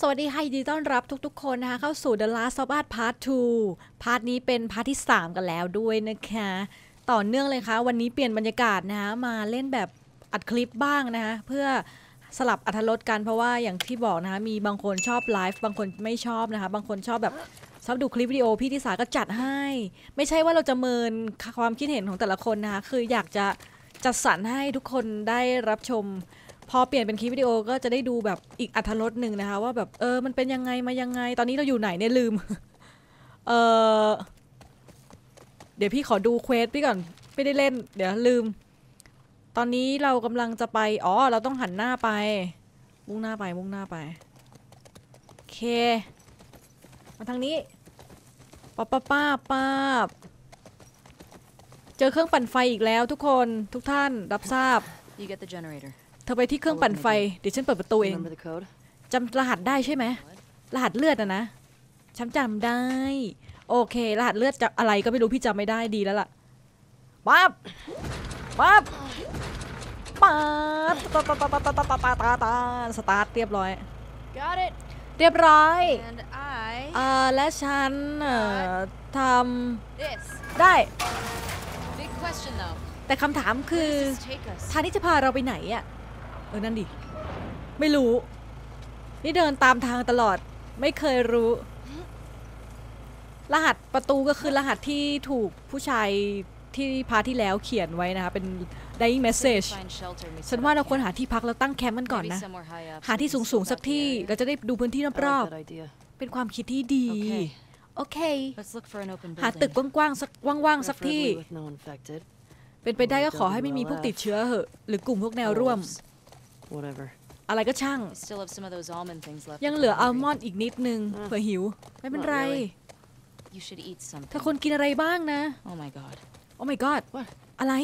สวัสดีค่ะยินดีต้อนรับทุกๆ คนนะคะ เข้าสู่ The Last of Us Part 2 part นี้เป็น part ที่ 3 กันแล้วด้วยนะคะ ต่อเนื่องเลยค่ะ วันนี้เปลี่ยนบรรยากาศนะคะ มาเล่นแบบอัดคลิปบ้างนะคะ เพื่อสลับอรรถรสกันเพราะว่าอย่างที่บอกนะคะ มีบางคนชอบไลฟ์บางคนไม่ชอบนะคะ บางคนชอบแบบชอบดูคลิปวิดีโอพี่ทิสาก็จัดให้ ไม่ใช่ว่าเราจะเมินความคิดเห็นของแต่ละคนนะคะ คืออยากจะจัดสรรให้ทุกคนได้รับชม พอเปลี่ยนเป็นคลิปวิดีโอก็จะได้ดูแบบอีกอัธรสหนึ่งนะคะ ว่าแบบเออมันเป็นยังไงมายังไง ตอนนี้เราอยู่ไหนเนี่ยลืม เออเดี๋ยวพี่ขอดูเควสพี่ก่อนไม่ได้เล่น เดี๋ยวลืม ตอนนี้เรากำลังจะไป อ๋อ เราต้องหันหน้าไป มุ่งหน้าไป มุ่งหน้าไป โอเค มาทางนี้ป้าป้าป้าป้าเจอเครื่องปั่นไฟอีกแล้วทุกคนทุกท่านรับทราบ You get the generator. เธอไปที่เครื่องปั่นไฟ เดี๋ยวฉันเปิดประตูเองจำรหัสได้ใช่ไหมรหัสเลือดอะนะฉันจำได้ โอเค รหัสเลือดจะอะไรก็ไม่รู้พี่จำไม่ได้ดีแล้วล่ะปั๊บปั๊บปั๊บตาตาตาตาตาตาตาตาตาตาสตาร์ทเรียบร้อย Got it. เรียบร้อย And I อ่าและฉันเอ่อทำได้ Big question though. แต่คำถามคือทางนี้จะพาเราไปไหนอะ เออ นั่นดิ ไม่รู้ นี่เดินตามทางตลอด ไม่เคยรู้ รหัสประตูก็คือรหัสที่ถูกผู้ชายที่พาร์ทที่แล้วเขียนไว้นะคะ เป็น dying message Find shelter and we ฉัน set ว่า up เราควร camp. หาที่พักแล้วตั้งแคมป์กันก่อน Maybe นะ somewhere high up หา so we ที่ can สูง scope ๆสัก out the ที่ area. เราจะได้ดูพื้นที่ I รอบ like that idea. ๆเป็นความคิดที่ดีโอเคโอเค Let's look for an open หาตึก building. กว้างๆสักว่างๆสักที่ Preferably with no infected. เป็นไปได้ก็ขอให้ไม่มีพวกติดเชื้อเหอะ หรือกลุ่มพวกแนวร่วม Wolves. Whatever. อะไรก็ช่าง We still have some of those almond things left. ยัง if เหลือ we're อัล hungry. มอนด์อีกนิดนึงเผื่อหิว ไม่เป็นไร Not really. You should eat เธอ something. ควรกินอะไรบ้างนะ Oh my god. โอ้ my god What? อะไร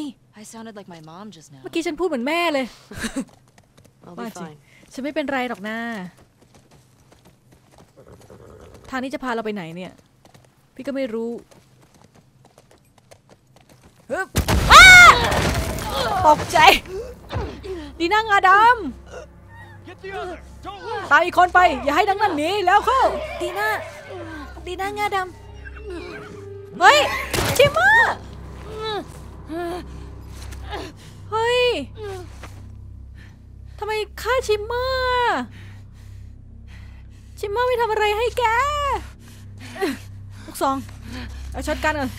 I sounded like my mom just now. เมื่อกี้ฉันพูดเหมือนแม่เลย I'll Why be is he- fine. ฉันไม่เป็นไรหรอกนะทางนี้จะพาเราไปไหนเนี่ย พี่ก็ไม่รู้ฮึบอ้าตกใจ ดีน่างาด Get the other! Don't lose! ำตามอีกคนไป อย่าให้ดังนั้นหนีแล้วเข้าดีน่าดีน่างาดำเฮ้ยชิมเมอร์เฮ้ยทำไมฆ่าชิมเมอร์อะชิมเมอร์ไม่ทำอะไรให้แกลูกซองเอาช็อตกันก่อน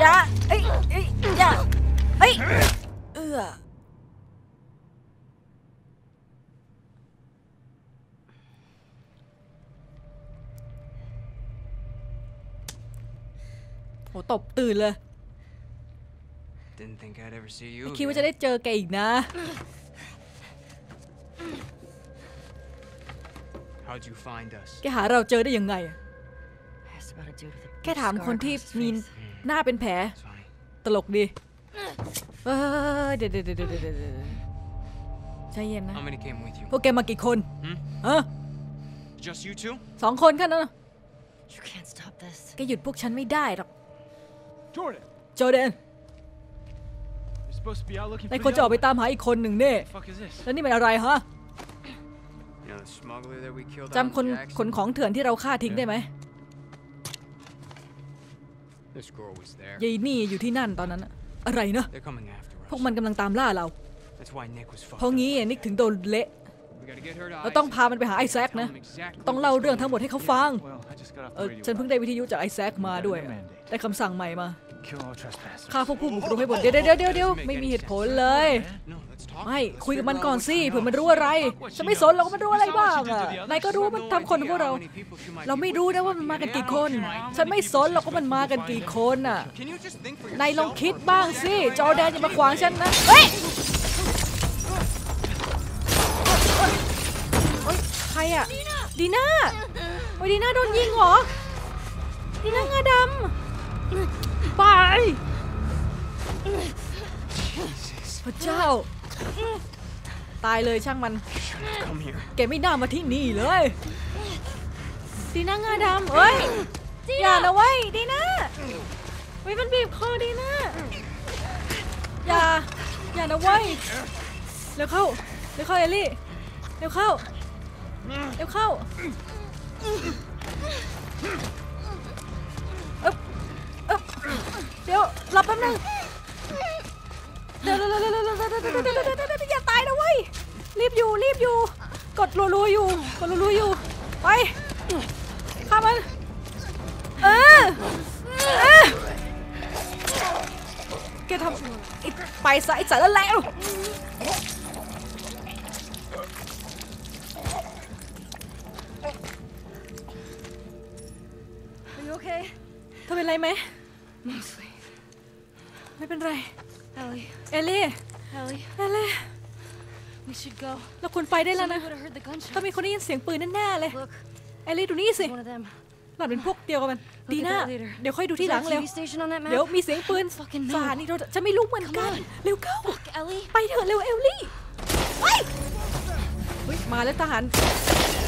อย่าเอ้ยเอ้ยอย่า เอ้ย เอื้อโหตบตื่นเลย Didn't think I'd ever see you ไม่คิดว่าจะได้เจอแกอีกนะ How'd you find us? แกหาเราเจอได้ยังไงอะ I asked about a dude with a แค่ big ถาม scar คนที่ across his มี face. หน้าเป็นแผล It's funny. ตลกดี เฮ้ยเดี๋ยวเดี๋ยวเดี๋ยวเดี๋ยวเดี๋ยวเดี๋ยวใจเย็นนะ How many came with you? พวกแกมากี่คนหืมเออ Just you two? สองคนแค่นั้นนะ You can't stop this. แกหยุดพวกฉันไม่ได้หรอก Jordan, โจเดน you're supposed to be out looking นาย for ควร the จะออกไป other ตามหาอีกคนหนึ่งเน่ one. The fuck is this? แล้วนี่เป็นอะไรฮะ You know the smuggler that we killed จำคน out in ขน Jackson? ของเถื่อนที่เราฆ่าทิ้งได้ไหม This girl was there. ยายนี่อยู่ที่นั่นตอนนั้นน่ะ อะไรเนอะ They're coming after พวก us. มันกำลังตามล่าเรา That's why Nick was เพราะ fucked งี้ up. นิกถึงโดนเละ We gotta get her to เราต้อง Isaac. พามันไปหาไอ้แซค Tell นะ him exactly ต้อง what's เล่าเรื่อง going ทั้งหมด on. ให้เขาฟัง Well, I just got off เอ the อ radio. ฉันเพิ่งได้วิทยุจากไอ้แซคมาด้วย ได้คำสั่งใหม่มา Kill all trespassers. ฆ่าพวกผู้บุกรุกให้หมดเดี๋ยวเดี๋ยวเดี๋ยวไม่มีเหตุผลเลย ไม่คุยกับมันก่อนสิเผื่อมันรู้อะไรฉันไม่สนหรอกว่ามันรู้อะไรบ้างอะนายก็รู้มันทำคนพวกเรา เราไม่รู้นะว่ามันมากันกี่คน ฉันไม่สนหรอกว่ามันมากันกี่คนอะนายลองคิดบ้างสิจอแดนอย่ามาขวางฉันนะเฮ้ยใครอะดีน่าโอ้ยดีน่าโดนยิงเหรอดีน่างาดำ ไป พระเจ้า ตายเลยช่างมัน Come here. แกไม่น่ามาที่นี่เลยดีน่างาดำเอ้ยอย่านะเว้ยดีน่าเฮ้ยมันบีบคอดีน่าอย่า อย่านะเว้ยเร็วเข้าเร็วเข้าเอลลี่เร็วเข้าเร็วเข้า ดี๋ยวรอแป๊บนึงเดี๋ยวเดี๋ยวเดี๋ยวเดี๋ยวเดี๋ยวเดี๋ยวเดี๋ยวเดี๋ยวเดี๋ยวเดี๋ยวอย่าตายนะเว้ยรีบอยู่รีบอยู่ กดรัวๆอยู่กดรัวๆอยู่ไปฆ่ามันเออเออแกทำไอ้ไปซะไอ้สารแล้ว Are you okay? เธอเป็นไรไหม Mostly. ไม่ เป็นไร Ellie, เอลลี่ Ellie, เอลลี่ we should go. เราควรไปได้แล้วนะ Somebody would have heard the ต้อง gunshot. มีคนได้ยินเสียงปืนแน่ๆเลย Look, เอลลี่ดูนี่สิ it's one of them. หล่อนเป็นพวกเดียวกันมัน Look ดี at น่า that leader. เดี๋ยวค่อยดู Is ที่หลัง there a เร็ว TV station on that map? เดี๋ยวมีเสียงปืน Fucking no. สถานีโทรจะไม่รู้เหมือนกัน Come on เร็วเข้า Fuck, Ellie. ไปเถอะเร็วเอลลี่ไปเฮ้ยมาแล้วทหาร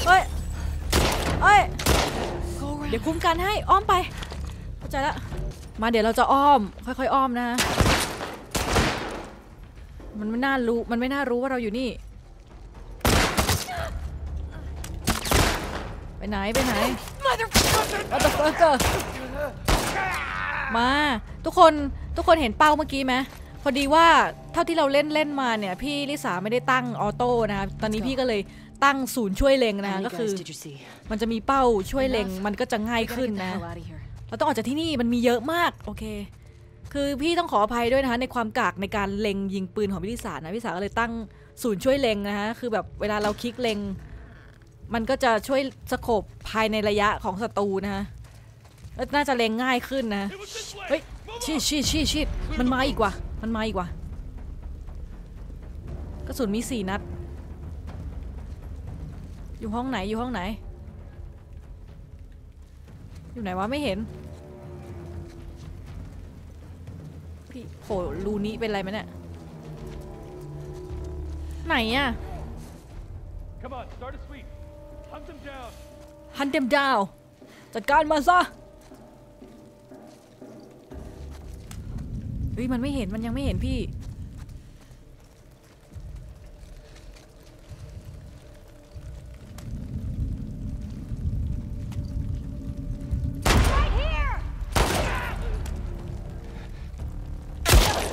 เฮ้ยเฮ้ย Go around. เดี๋ยวคุ้มกันให้อ้อมไปเข้าใจละ มาเดี๋ยวเราจะอ้อม ค่อยๆอ้อมนะ มันไม่น่ารู้ มันไม่น่ารู้ว่าเราอยู่นี่ ไปไหนไปไหน What the fucker มาทุกคนทุกคนเห็นเป้าเมื่อกี้ไหมพอดีว่าเท่าที่เราเล่นเล่นมาเนี่ย พี่ลิสาไม่ได้ตั้งออโต้นะคะตอนนี้พี่ก็เลยตั้งศูนย์ช่วยเล็งนะคะก็คือ มันจะมีเป้าช่วยเล็งมันก็จะง่ายขึ้นนะ เราต้องออกจากที่นี่มันมีเยอะมากโอเค คือพี่ต้องขออภัยด้วยนะคะในความกากในการเล็งยิงปืนของพี่ลิสานะพี่สาก็เลยตั้งศูนย์ช่วยเล็งนะคะคือแบบเวลาเราคลิกเล็ง มันก็จะช่วยสโคบภายในระยะของศัตรูนะคะแล้วน่าจะเล็งง่ายขึ้นนะเฮ้ยชิดชิดชิดชิดมันมาอีกว่ะมันมาอีกว่ะกระสุนมีสี่นัด อยู่ห้องไหนอยู่ห้องไหน อยู่ไหนวะไม่เห็น พี่โผล่รูนี้เป็นไรไหมเนี่ย ไหนอะ Come on, start a sweep. Hunt them down. ฮันเดมดาวจัดการมาซะเฮ้ยมันไม่เห็นมันยังไม่เห็นพี่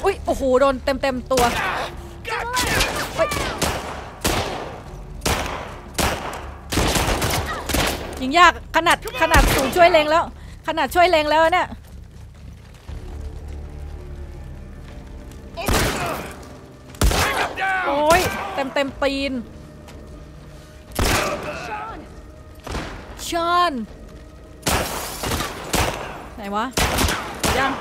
อุ้ยโอ้โหโดนเต็มเต็มตัวยิงยากขนาดขนาดศูนย์ช่วยเลงแล้ว ขนาดช่วยเลงแล้วเนี่ยโอ้ยเต็มเต็มตีนชอนไหนวะยัง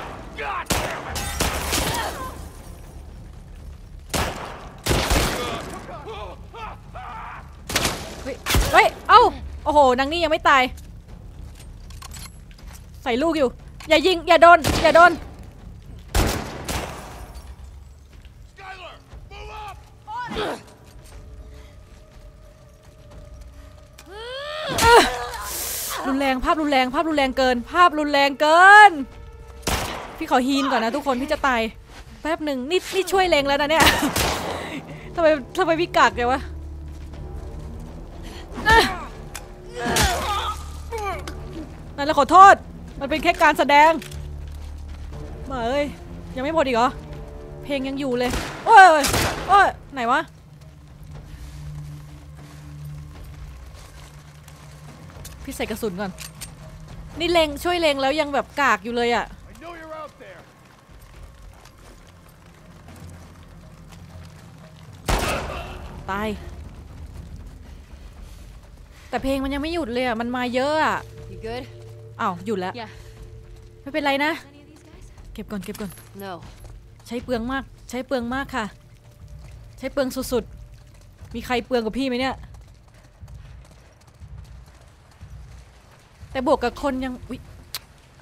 เฮ้ย เอ้า โอ้โห นางนี่ยังไม่ตาย ใส่ลูกอยู่ อย่ายิง อย่าโดน อย่าโดน รุนแรง ภาพรุนแรง ภาพรุนแรงเกิน ภาพรุนแรงเกิน พี่ขอฮีนก่อนนะทุกคน พี่จะตาย แป๊บหนึ่งนี่นี่ช่วยเลงแล้วนะเนี่ยทำไมทำไมพี่กักเลยวะ นั่นแหละขอโทษ มันเป็นแค่การแสดง มาเอ้ย ยังไม่หมดอีกเหรอ เพลงยังอยู่เลย โอ้ยโอ้ยโอ้ยไหนวะ พี่ใส่กระสุนก่อน นี่เลงช่วยเลงแล้วยังแบบกากอยู่เลยอะ I know you're out there. ตาย แต่เพลงมันยังไม่หยุดเลยอะมันมาเยอะอะ You good? อ้าวหยุดแล้ว Yeah. ไม่เป็นไรนะ Any of these guys? เก็บก่อนเก็บก่อน No. ใช้เปลืองมาก ใช้เปลืองมากค่ะ ใช้เปลืองสุดๆ มีใครเปลืองกับพี่ไหมเนี่ย แต่บวกกับคนยังอุ๊ย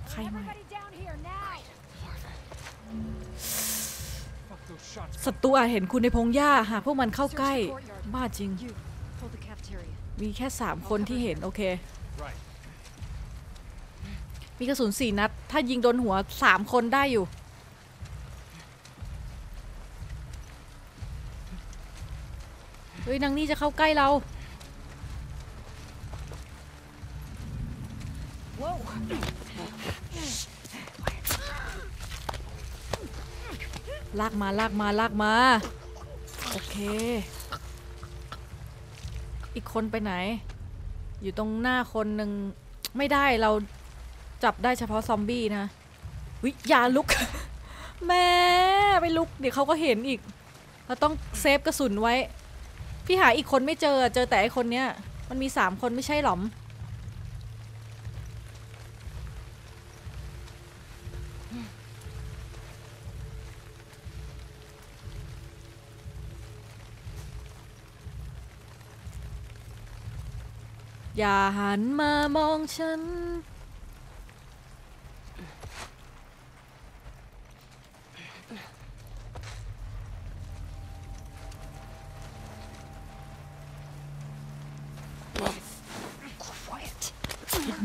ใครมา Fuck those shots. ศัตรูอาจเห็นคุณในพงหญ้าหากพวกมันเข้าใกล้ บ้าจริง You. Hold the cafeteria. มีแค่สามคนที่เห็นโอเค Right. มีกระสุนสี่นัด ถ้ายิงโดนหัวสามคนได้อยู่ เฮ้ยนางนี่จะเข้าใกล้เรา ลากมาลากมาลากมา โอเค อีกคนไปไหน อยู่ตรงหน้าคนหนึ่งไม่ได้เรา จับได้เฉพาะซอมบี้นะวิยาลุก แม่ไปลุก เดี๋ยวเขาก็เห็นอีก เราต้องเซฟกระสุนไว้ พี่หาอีกคนไม่เจอเจอแต่ไอคนเนี้ย มันมีสามคนไม่ใช่หรอมอย่าหันมามองฉัน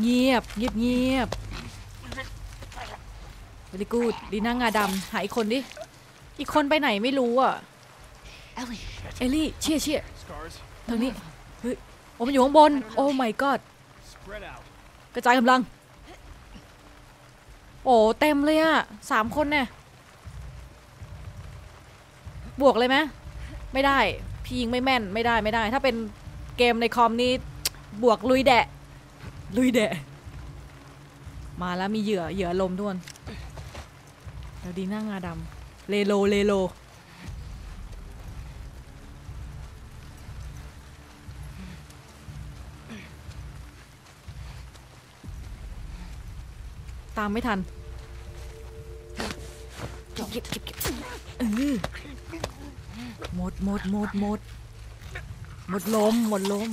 เงียบเงียบเงียบเวลิกูดดีน่างาดำหาอีกคนดิ อีกคนไปไหนไม่รู้อะ Ellie. เอลลี่เชี่ยเชี่ย Scars. ทางนี้ เฮ้ย โอ้มันอยู่ข้างบน โอ้ my god Spread out. กระจายกำลัง โอ้ เต็มเลยอะสามคนเนี่ย บวกเลยไหมไม่ได้ พี่ยิงไม่แม่น ไม่ได้ไม่ได้ ถ้าเป็นเกมในคอมนี้บวกลุยแดะ ลุยแดะมาแล้วมีเหยื่อเหยื่อลมด้วนเดี๋ยวดีหน้างาดำเลโลเลโล ตามไม่ทันเก็บเก็บเก็บเก็บเออหมดหมดหมดหมดหมดลมหมดลม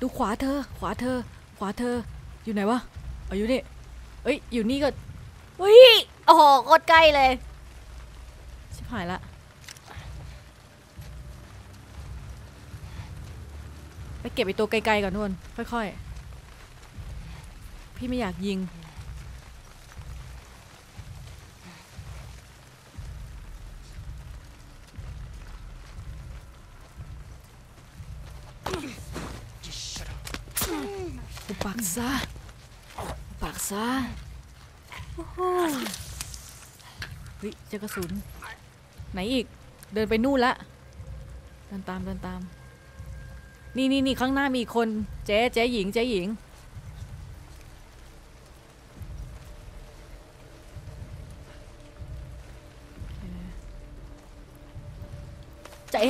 ดูขวาเธอ ขวาเธอ ขวาเธอ อยู่ไหนวะเอาอยู่นี่เอ้ย อยู่นี่ก็เฮ้ยโอ้โหโคตรใกล้เลย ชิบหายละ ไปเก็บไอตัวไกลๆก่อนทุกคน ค่อยๆ พี่ไม่อยากยิง อุปักซะอุปัก ซะโอ้โหเฮ้ยเจอกระสุน ไหนอีก เดินไปนู่นละ เดินตามเดินตาม นี่นี่นี่ข้างหน้ามีคน เจ๊เจ๊หญิงเจ๊หญิง เจ๊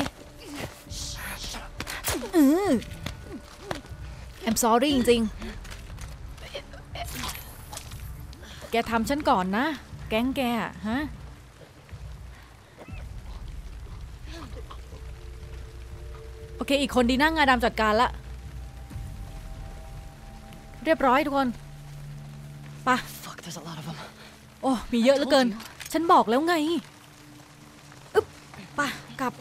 อือ I'm sorry จริงๆ แก ทำฉันก่อนนะ แก๊งแกอะฮะโอเค อีกคนดีนั่งงาดำจัดการละ เรียบร้อยทุกคนไปะ Fuck, there's a lot of them. โอ้มีเยอะเหลือเกิน ฉันบอกแล้วไงอึ๊บไปะกลับ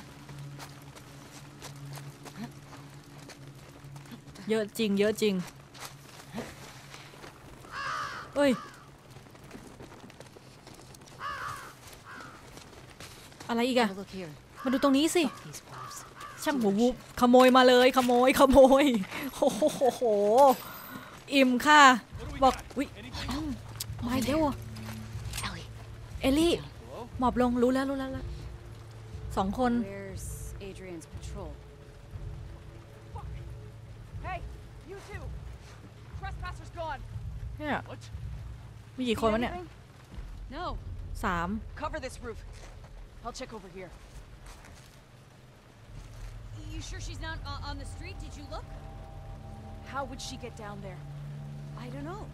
เยอะจริง เยอะจริงเฮ้ย อะไรอีกอะ Have a look here. มาดูตรงนี้สิ These wolves. ช่างหัววุบขโมยมาเลย ขโมย ขโมย โอ้โห อิ่มค่ะ บอกวิมาอีกแล้วอะ Ellie. เอลลี่ Hello? หมอบลง รู้แล้ว รู้แล้วรู้แล้วสองคน Where's Adrian's patrol? Hey, you two! Trespasser's gone. เนี่ย What? มีกี่คนวะเนี่ย Anything? No. สาม Cover this roof. I'll check over here. You sure she's not uh, on the street? Did you look? How would she get down there? I don't know.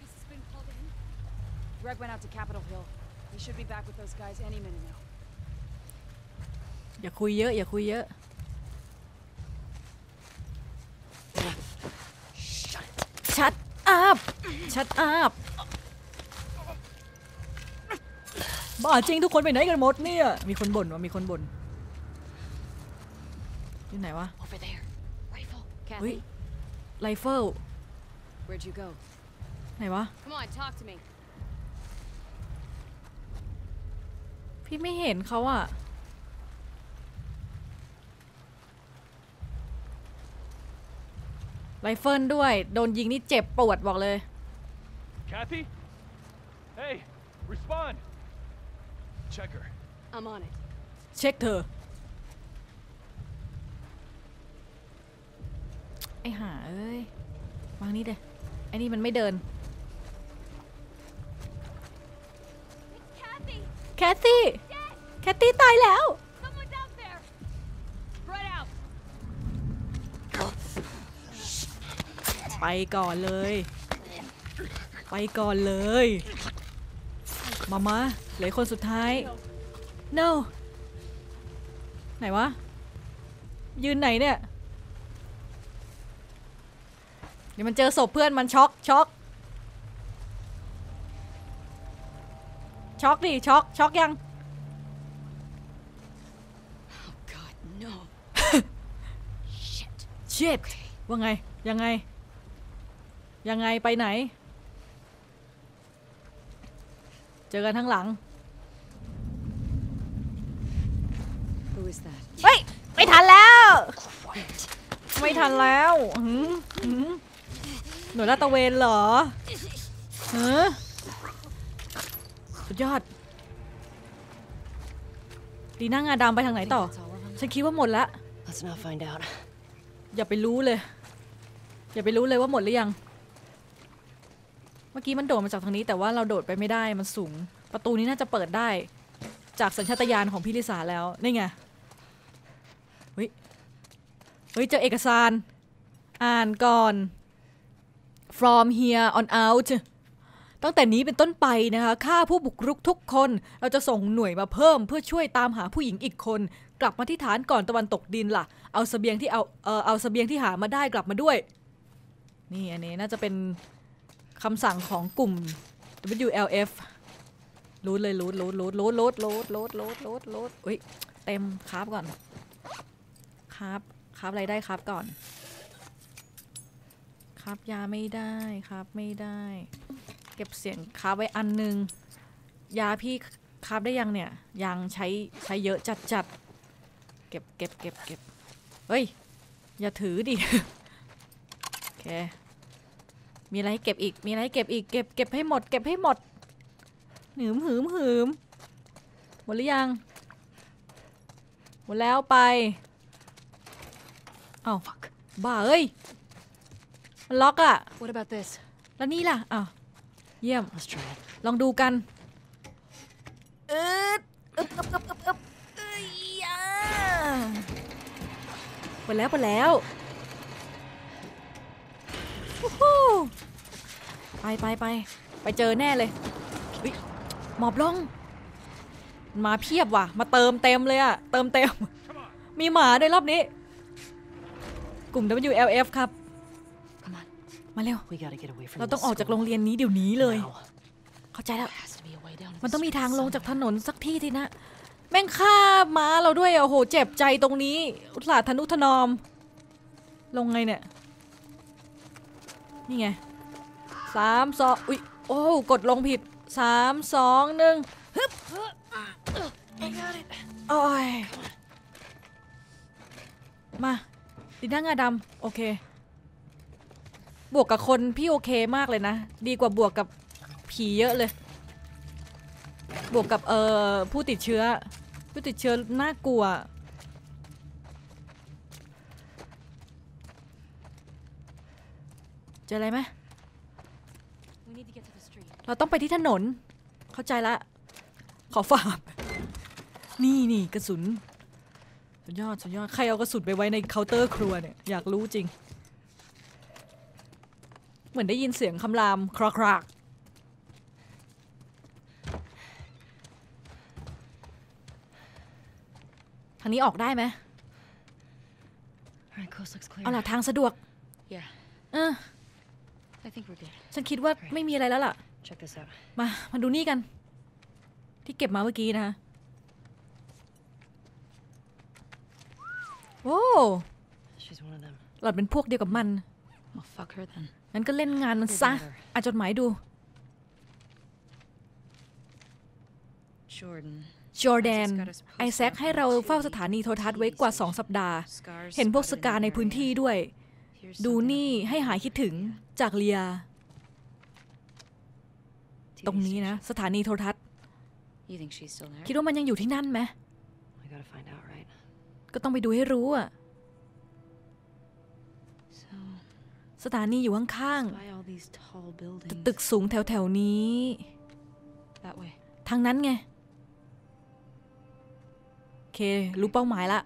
Has this been called in? Greg went out to Capitol Hill. He should be back with those guys any minute now. อย่าคุยเยอะ อย่าคุยเยอะ ชัดอัพ บ้าจริงทุกคนไปไหนกันหมดเนี่ย มีคนบ่นว่ามีคนบ่นอยู่ไหนวะ Over there. Rifle. เฮ้ย Kathy, ไรเฟิล where'd you go? ไหนวะ Come on, talk to me. พี่ไม่เห็นเขาอะไรเฟิลด้วย โดนยิงนี่เจ็บปวดบอกเลย Kathy? Hey, Respond. Check her. I'm on it. เช็คเธอ ไอหาเอ้ยวางนี่เด้ไอนี่มันไม่เดิน Kathy! แคทตี้แคทตี้ตายแล้ว Someone's out there! Spread out! ไปก่อนเลย ไปก่อนเลย มามาเหลือคนสุดท้าย no ไหนวะ ยืนไหนเนี่ย เดี๋ยวมันเจอศพเพื่อนมันช็อกช็อกช็อกดิช็อกช็อกยัง Oh god, no. Shit. เช็ดว่าไง ยังไง ยังไงไปไหน เจอกันทั้างหลัง Who is that? เฮ้ย ไม่ทันแล้ว ไม่ทันแล้วหืมหืมหน่วยลาดตระเวนเหรอเออสุดยอด ดีน่างาดำไปทางไหนต่อ That's all of them. ฉันคิดว่าหมดแล้ว Let's not find out. อย่าไปรู้เลย อย่าไปรู้เลยว่าหมดหรือยังเมื่อกี้มันโดดมาจากทางนี้แต่ว่าเราโดดไปไม่ได้มันสูง ประตูนี้น่าจะเปิดได้ จากสัญชาตญาณของพี่ลิสาแล้วนี่ไงเฮ้ยเฮ้ยเจอเอกสาร อ่านก่อน from here on out ตั้งแต่นี้เป็นต้นไปนะคะฆ่าผู้บุกรุกทุกคน เราจะส่งหน่วยมาเพิ่มเพื่อช่วยตามหาผู้หญิงอีกคน กลับมาที่ฐานก่อนตะวันตกดินล่ะ เอาเสบียงที่เอาเออเอาเสบียงที่หามาได้กลับมาด้วย นี่อันนี้น่าจะเป็น คำสั่งของกลุ่ม WLF loot เลย loot loot loot loot loot loot loot loot loot loot อุ้ยเต็ม craft ก่อน craft craft อะไรได้ craft ก่อนคราบยาไม่ได้คราบไม่ได้ เก็บเสียงคราบไว้อันหนึง ยาพี่คราบได้ยังเนี่ยยังใช้ใช้เยอะจัดจัดเก็บเก็บเก็บเก็บเฮ้ย อย่าถือดิ โอเค มีอะไรให้เก็บอีก มีอะไรให้เก็บอีก เก็บเก็บให้หมด เก็บให้หมดหืมหืมหืมหมดหรือยัง หมดแล้วไปเอ้าบ้าเอ้ย มันล็อกอะ What about this? แล้วนี่ล่ะอ้าวเยี่ยม Let's try it. ลองดูกันเอ๊ดอึบอึบอึบอึบอึบเอ้ยอ่าหมดแล้วหมดแล้ววู้ฮู้ ไปไปไปไปเจอแน่เลยเฮ้ยหมอบลง มาเพียบว่ะ มาเติมเต็มเลยอะเติมเต็ม มีหมาด้วยรอบนี้ กลุ่ม WLF ครับ Come on. มาเร็ว We gotta get away from เรา this ต้องออกจากโรง school. เรียนนี้เดี๋ยวนี้เลย Now. เข้าใจแล้ว There has to be a way down to มัน the ต้องมี street ทางลงจากถ somewhere. นนสักที่ทีนะ แม่งฆ่าม้าเราด้วยอะโอ้โห เจ็บใจตรงนี้ อุตส่าห์ทนุถนอม ลงไงเนี่ย นี่ไงสามสองอุ้ยโอ้กดลงผิดสามสองหนึ่งฮึบโอ้ยมาดิน่างาดำโอเค บวกกับคนพี่โอเคมากเลยนะ ดีกว่าบวกกับผีเยอะเลย บวกกับเอ่อผู้ติดเชื้อ ผู้ติดเชื้อน่ากลัว เจออะไรไหม We need to get to the street. เราต้องไปที่ถนน เข้าใจละ ขอฝากนี่นี่กระสุน สุดยอด สุดยอด ใครเอากระสุนไปไว้ในเคาน์เตอร์ครัวเนี่ย อยากรู้จริง เหมือนได้ยินเสียงคำรามครากครากทางนี้ออกได้ไหม Alright, coast looks clear. เอาล่ะทางสะดวก Yeah, เออ I think we're good. ฉันคิดว่าไม่มีอะไรแล้วล่ะ Check this out. มา มาดูนี่กัน ที่เก็บมาเมื่อกี้นะโอ้ She's one of them. หล่อนเป็นพวกเดียวกับมัน Well, fuck her then. งั้นก็เล่นงานมันซะอ่านจดหมายดู Jordan. จอร์แดน ไอแซคให้เราเฝ้าสถานีโทรทัศน์ไว้กว่า 2 สัปดาห์ Scars เห็นพวกส spotted กา in ใน the พื้น area. ที่ด้วย Here's ดู something นี่ให้หายคิดถึงจากเลีย TV ตรงนี้นะ station. สถานีโทรทัศน์ You think she's still there? คิดว่ามันยังอยู่ที่นั่นไหม We gotta find out, right? ก็ต้องไปดูให้รู้อะ So, สถานีอยู่ข้าง by all these tall ๆ buildings. แต่ตึกสูงแถวๆนี้ That way. ทางนั้นไง โอเค รู้เป้าหมายละ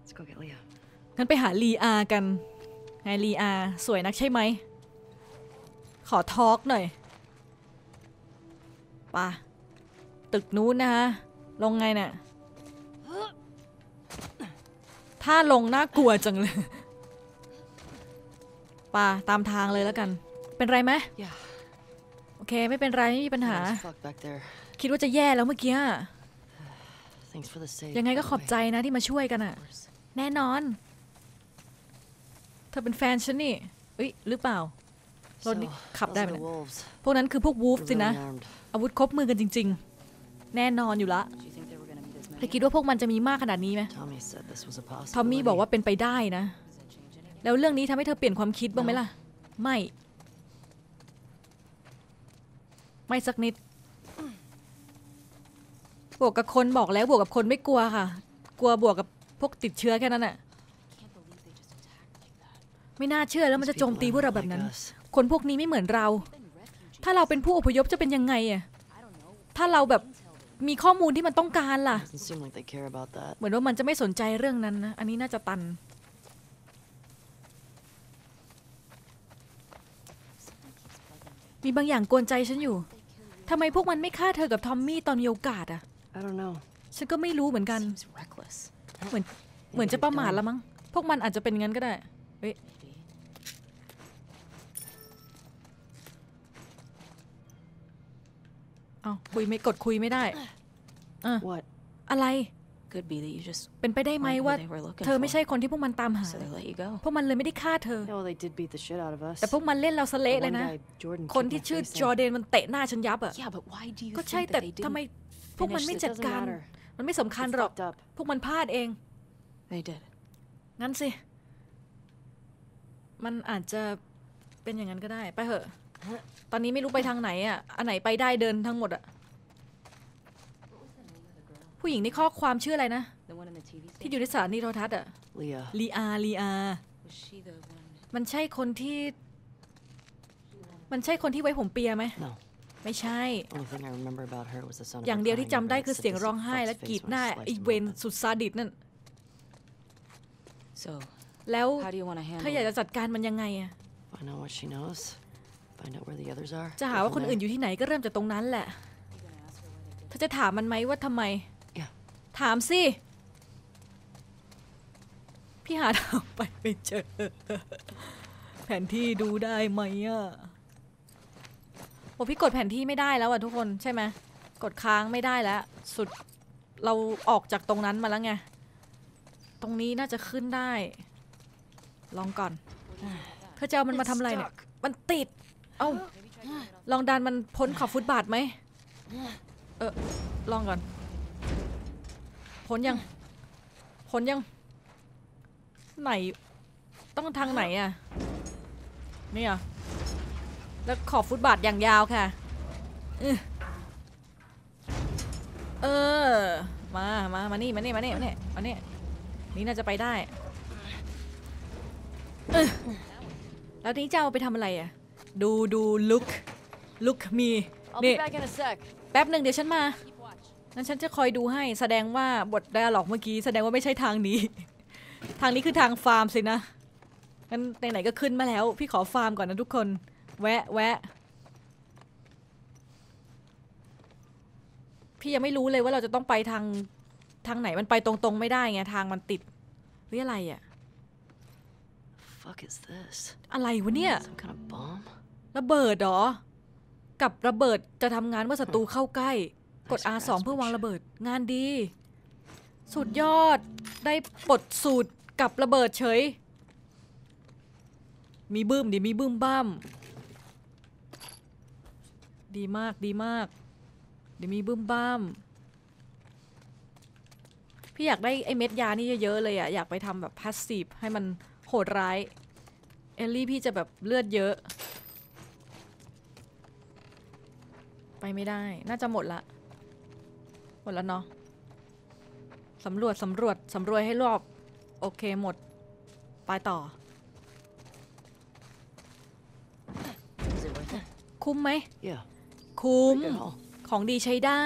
Let's go get Leah. งั้นไปหาลีอากันไงลีอาสวยนักใช่ไหม ขอทอล์กหน่อยป่ะตึกนู้นนะฮะ ลงไงเนี่ยถ้าลงน่ากลัวจังเลยป่ะตามทางเลยแล้วกัน เป็นไรไหม Yeah. โอเค ไม่เป็นไร ไม่มีปัญหา Bad as fuck back there. คิดว่าจะแย่แล้วเมื่อกี้อะ Thanks for the save. ยังไงก็ by ข the อบใจ way. นะที่มาช่วยกันอะ Of course. แน่นอน เธอเป็นแฟนฉันนี่เอ้ยหรือเปล่ารถนี่ So, ขับ those ได้ are ไหม the เนี่ย wolves. พวกนั้นคือพวกวูฟ They're สินะ really armed. อาวุธครบมือกันจริง ๆ แน่นอนอยู่ละ Do you think there were gonna be this เธอ many? คิดว่าพวกมันจะมีมากขนาดนี้ไหม Tommy said this was a ทอมมี่ possibility. บอกว่าเป็นไปได้นะ แล้วเรื่องนี้ทำให้เธอเปลี่ยนความคิดบ้างไหมล่ะ ไม่ ไม่สักนิด บวกกับคนบอกแล้วบวกกับคนไม่กลัวค่ะ กลัวบวกกับพวกติดเชื้อแค่นั้นน่ะ Can't believe they just attacked like that. ไม่น่าเชื่อแล้วมันจะ These โจม people ตีพวก aren't เราแบบ like นั้น us. คนพวกนี้ไม่เหมือนเรา ถ้าเราเป็นผู้อพยพจะเป็นยังไงอะถ้าเราแบบมีข้อมูลที่มันต้องการล่ะ Doesn't seem like they care about that. เหมือนว่ามันจะไม่สนใจเรื่องนั้นนะ อันนี้น่าจะตัน มีบางอย่างกวนใจฉันอยู่ ทำไมพวกมันไม่ฆ่าเธอกับทอมมี่ตอนมีโอกาสอะ I don't know. ฉันก็ไม่รู้เหมือนกัน Seems reckless. เหมือนเหมือนจะประมาทละมั้ง พวกมันอาจจะเป็นงั้นก็ได้ เฮ้ย เอาคุยไม่กดคุยไม่ได้ What? อะไร Could be that you just เป็นไปได้ไหม weren't who ว่า they were looking เธอไม่ for. ใช่คนที่พวกมันตามหา So they let you go. พวกมันเลยไม่ได้ฆ่าเธอ Yeah, well, they did beat the shit out of us. แต่พวกมันเล่นเราสะเละ That เลย one นะ guy, Jordan คน kicked ที่ my ชื่อ face in. จอร์แดนมันเตะหน้าฉันยับอะ Yeah, but why do you ก็ think ใช่ that แต่ they ทำไม didn't พวกมัน finish? ไม่ It จัด doesn't การ matter. มันไม่สำคัญ They หรอก fucked up. พวกมันพลาดเอง They did. งั้นสิ มันอาจจะเป็นอย่างนั้นก็ได้ ไปเถอะ ตอนนี้ไม่รู้ไปทางไหนอะ อันไหนไปได้เดินทั้งหมดอะ ผู้หญิงในข้อความชื่ออะไรนะ The one in the TV ที่อยู่ในสถานีโทรทัศน์อะ Leah. ลีอาลีอา Was she the one? มันใช่คนที่ มันใช่คนที่ไว้ผมเปียไหม No. ไม่ใช่ Only thing I remember about her was the sound of อย่าง her เดียวที่ crying จำได้ over คือ that เสียง sadistic ร้องไห้ fuck's และ face กรีด when หน้า I sliced ไอ้ him เวน open. สุดซาดิสนั่น So, แล้ว how do you want to เธ handle ออยาก it? จะจัดการมันยังไงอะ จะหา go ว่า from คนอื่น there. อยู่ที่ไหนก็เริ่มจากตรงนั้นแหละเธอจะถามมันไหมว่าทำไม Yeah. ถามสิ พี่หาทางไปไม่เจอ แผนที่ดูได้ไหมอะโอ้พี่กดแผนที่ไม่ได้แล้วอะทุกคนใช่ไหมกดค้างไม่ได้แล้ว สุดเราออกจากตรงนั้นมาแล้วไง ตรงนี้น่าจะขึ้นได้ ลองก่อน เธอจะเอามันมาทำอะไรเนี่ย มันติด เอ้าลองดันมันพ้นขอบฟุตบาทไหมเออลองก่อน พ้นยัง พ้นยัง ไหน ต้องทางไหนอะนี่เหรอแล้วขอบฟุตบาทอย่างยาวค่ะ เออ มา มา มานี่ มานี่ มานี่ มานี่ มานี่ นี่น่าจะไปได้ แล้วนี้จะเอาไปทำอะไรอะ ดูดู look look me I'll นี่ be back in a sec. แป๊บหนึ่งเดี๋ยวฉันมา Keep watch. งั้นฉันจะคอยดูให้แสดงว่าบทไดอะล็อกเมื่อกี้แสดงว่าไม่ใช่ทางนี้ ทางนี้คือทางฟาร์มสินะงั้นไหนๆก็ขึ้นมาแล้ว พี่ขอฟาร์มก่อนนะทุกคน แวะแวะพี่ยังไม่รู้เลยว่าเราจะต้องไปทางทางไหนมันไปตรงๆไม่ได้ไงทางมันติดหรืออะไรอะ Fuck is this? อะไรวะเนี่ย Some kind of bomb? ระเบิดเหรอ กับระเบิดจะทำงานเมื่อศัตรูเข้าใกล้ กด R2 เพื่อวางระเบิด งานดี สุดยอด ได้ปลดสูตรกับระเบิดเฉย มีบึ้มดิมีบึ้มบ้ามดีมากดีมาก เดี๋ยวมีบึ้มบ้าม พี่อยากได้ไอ้เม็ดยานี่เยอะๆเลยอะอยากไปทำแบบพาสซีฟให้มันโหดร้าย เอลลี่พี่จะแบบเลือดเยอะ ไปไม่ได้ น่าจะหมดละ หมดแล้วเนาะสำรวจสำรวจสำรวจให้รอบ โอเคหมด ไปต่อ Is it worth it? คุ้มไหม Yeah. คุ้ม Good haul. ของดีใช้ได้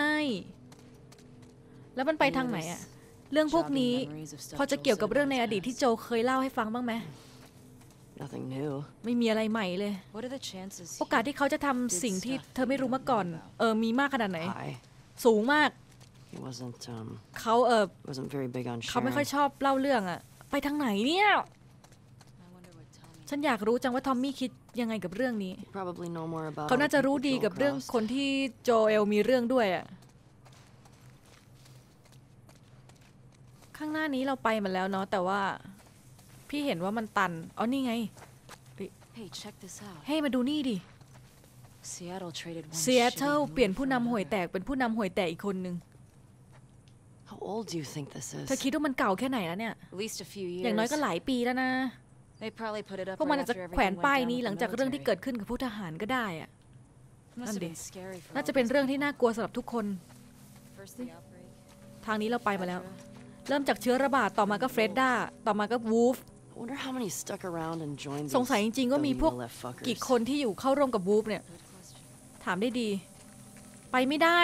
แล้วมันไปทางไหนอะเรื่องพวกนี้ พอจะเกี่ยวกับเรื่องในอดีตที่โจเคยเล่าให้ฟังบ้างไหม Nothing new. ไม่มีอะไรใหม่เลย What are the chances? โอกาสที่เขาจะทำสิ่งที่เธอไม่รู้มาก่อน เออ มีมากขนาดไหน Hi. สูงมาก He wasn't um เขาเออ wasn't very big on เขาไม่ค่อย sharing. ชอบเล่าเรื่องอะไปทางไหนเนี่ย I wonder what Tommy. ฉันอยากรู้จังว่าทอมมี่คิดยังไงกับเรื่องนี้ You probably know more about เขา all น่า the จะ people รู้ดี Joel กับเรื่อง crossed. คนที่โจเอลมีเรื่องด้วยอะข้างหน้านี้เราไปมาแล้วเนาะแต่ว่า พี่เห็นว่ามันตัน อ๋อ นี่ไง Hey, check this out. เฮ้ยมาดูนี่ดิ Seattle traded one เซียเทิล shitty เปลี่ยน move ผู้ for นำห่วย another. แตกเป็นผู้นำห่วยแตกอีกคนนึง How old do you think this เธอ is? คิดว่ามันเก่าแค่ไหนแล้วเนี่ย At least a few years. อย่างน้อยก็หลายปีแล้วนะ They probably put it up พวกมัน right อาจจะ after แขวน everything ป้าย went down นี้ with หลั the งจากเรื่องที่ military. เกิดขึ้นกับผู้ทหารก็ได้อะ Must have Andy. been scary for น่า all จะ of เป็น us. เรื่องที่น่ากลัวสำหรับทุกคน First the outbreak. ทางนี้เราไปมาแล้ว Petra. เริ่มจากเชื้อระบาดต่อมาก็เฟรดด้าต่อมาก็วูฟ I wonder how many stuck around and joined สงสัยจ these ริงๆว่ามีพวก WLF fuckers. กี่คนที่อยู่เข้าร่วมกับวูฟเนี่ย Good question. ถามได้ดี ไปไม่ได้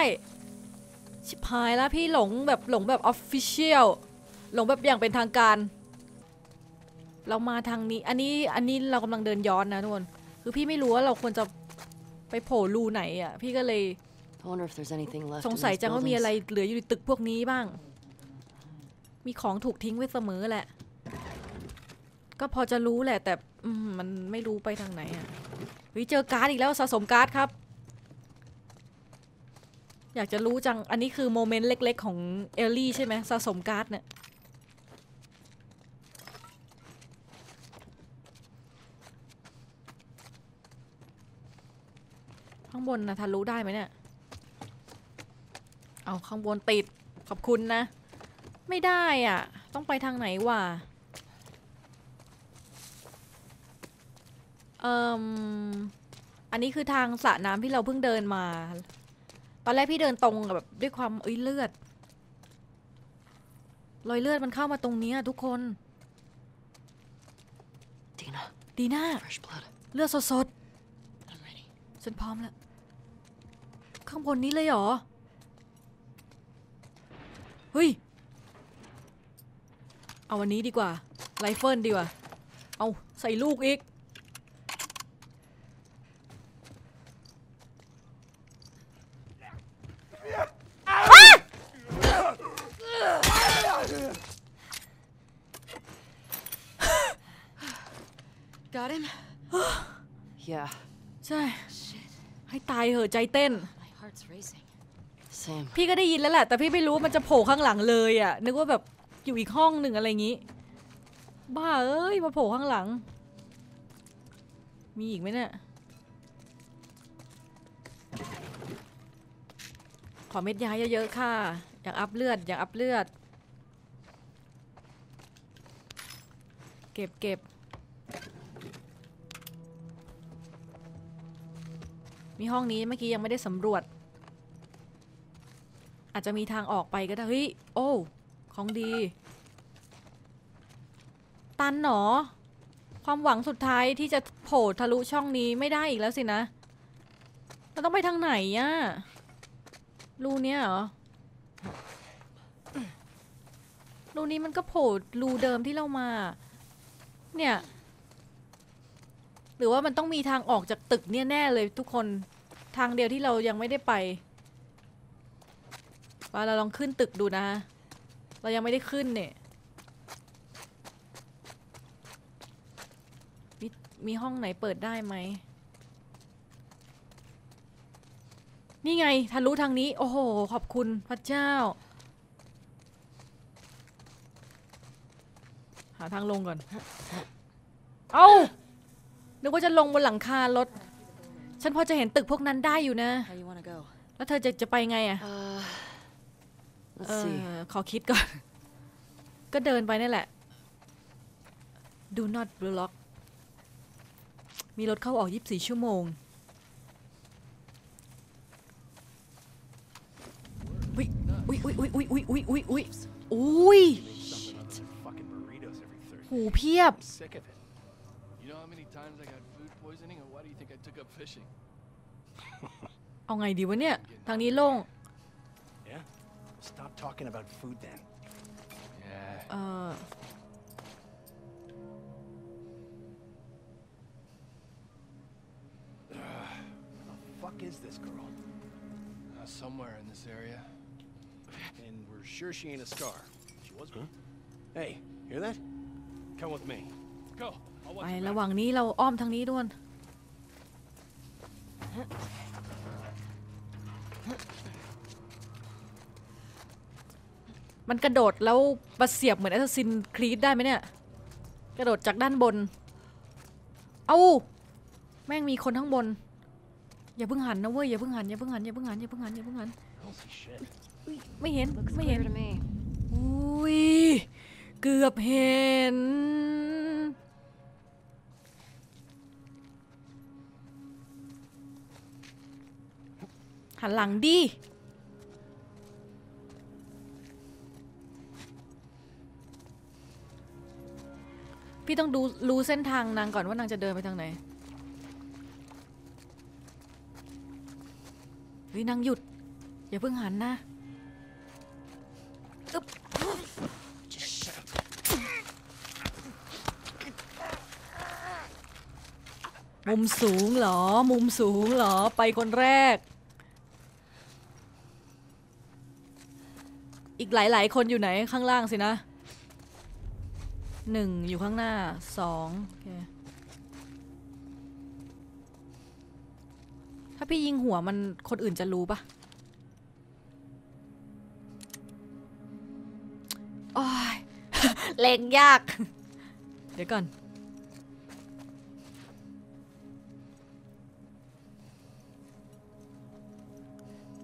ชิบหายแล้วพี่หลงแบบหลงแบบออฟฟิเชียลหลงแบบอย่างเป็นทางการ เรามาทางนี้ อันนี้อันนี้เรากำลังเดินย้อนนะทุกคน คือพี่ไม่รู้ว่าเราควรจะไปโผล่รูไหนอะ พี่ก็เลย I wonder if there's anything left สง in สัย these จังว่ามีอะไร buildings. เหลืออยู่ในตึกพวกนี้บ้าง มีของถูกทิ้งไว้เสมอแหละ ก็พอจะรู้แหละ แต่มันไม่รู้ไปทางไหนอะเฮ้ยเจอการ์ดอีกแล้วสะสมการ์ดครับ อยากจะรู้จัง อันนี้คือโมเมนต์เล็ก ๆ ของเอลลี่ใช่ไหมสะสมการ์ดเนี่ยข้างบนนะทะลุได้ไหมเนี่ย เอาข้างบนติดขอบคุณนะ ไม่ได้อะ ต้องไปทางไหนวะ เอ่มอันนี้คือทางสระน้ำที่เราเพิ่งเดินมา ตอนแรกพี่เดินตรงกับแบบด้วยความเอ้ยเลือด รอยเลือดมันเข้ามาตรงเนี้ยทุกคน Dina, ดีน่า fresh blood. เลือดสด I'm ready. ๆฉันพร้อมแล้ว ข้างบนนี้เลยเหรอ เฮ้ย เอาวันนี้ดีกว่าไรเฟิลดีกว่า เอาใส่ลูกอีก Got him? Yeah, ใช่ ให้ตายเหอะใจเต้น My heart's racing. same. พี่ก็ได้ยินแล้วแหละ แต่พี่ไม่รู้ว่ามันจะโผล่ข้างหลังเลยอะ่ะ นึกว่าแบบอยู่อีกห้องหนึ่งอะไรอย่างงี้ บ้าเอ้ย มาโผล่ข้างหลัง มีอีกไหมเนี่ย ขอเม็ดยาเยอะๆค่ะ อยากอัพเลือด อยากอัพเลือด เก็บเก็บ มีห้องนี้เมื่อกี้ยังไม่ได้สำรวจ อาจจะมีทางออกไปก็ได้ เฮ้ย โอ้ ของดี ตันหนอ ความหวังสุดท้ายที่จะโผล่ทะลุช่องนี้ไม่ได้อีกแล้วสินะเราต้องไปทางไหนอะรูเนี้ยเหรอรูนี้มันก็โผล่รูเดิมที่เรามา เนี่ย หรือว่ามันต้องมีทางออกจากตึกเนี่ยแน่เลยทุกคนทางเดียวที่เรายังไม่ได้ไปว่าเราลองขึ้นตึกดูนะ เรายังไม่ได้ขึ้นเนี่ยมีมีห้องไหนเปิดได้ไหม นี่ไงทะลุทางนี้ โอ้โห ขอบคุณพระเจ้า หาทางลงก่อน เอ้า นึกว่าจะลงบนหลังคารถ ฉันพอจะเห็นตึกพวกนั้นได้อยู่นะ How do you want to go? แล้วเธอจะจะไปไงอะ Uh, เอ let's see. อขอคิดก่อน ก็เดินไปนั่นแหละ Do not block มีรถเข้าออก 24 ชั่วโมงอุ้ยอุ้ยอุ้ยอุ้ยอุ้ยอุ้ยอุ้ยอุ้ยอุ้ยอุ้ย Something other than fucking burritos every Thursday. หูเพียบ I'm sick of it. You know how many times I got food poisoning, or why do you think I took up fishing? เอาไงดีวะเนี่ย ทางนี้โล่ง Yeah? Stop talking about food then. Yeah. เอ่อ The fuck is this girl? Uh, somewhere in this area. And we're sure she ain't a scar. She was one. Hey, hear that? Come with me. Go. I'll ไป watch your ระ back. หว่างนี้เราอ้อมทางนี้ด้วยมันกระโดดแล้วประเสียบเหมือนแอสซินครีดได้ไหมเนี่ย กระโดดจากด้านบน เอ้าแม่งมีคนข้างบน อย่าเพิ่งหันนะเว้ย อย่าเพิ่งหัน อย่าเพิ่งหัน อย่าเพิ่งหัน อย่าเพิ่งหัน อย่าเพิ่งหัน I don't see shit. อุ๊ยไม่เห็น Looks ไม่เห็น clear to me. อุ้ย เกือบเห็น หันหลังดิพี่ต้องดูรู้เส้นทางนางก่อนว่านางจะเดินไปทางไหนเฮ้ยนางหยุด อย่าเพิ่งหันนะอึ๊บมุมสูงเหรอ มุมสูงเหรอ ไปคนแรก กหลาย ๆ คนอยู่ไหนข้างล่างสินะหนึ่งอยู่ข้างหน้าสองอถ้าพี่ยิงหัวมันคนอื่นจะรู้ปะโอ้ยเล็งยาก เดี๋ยวก่อน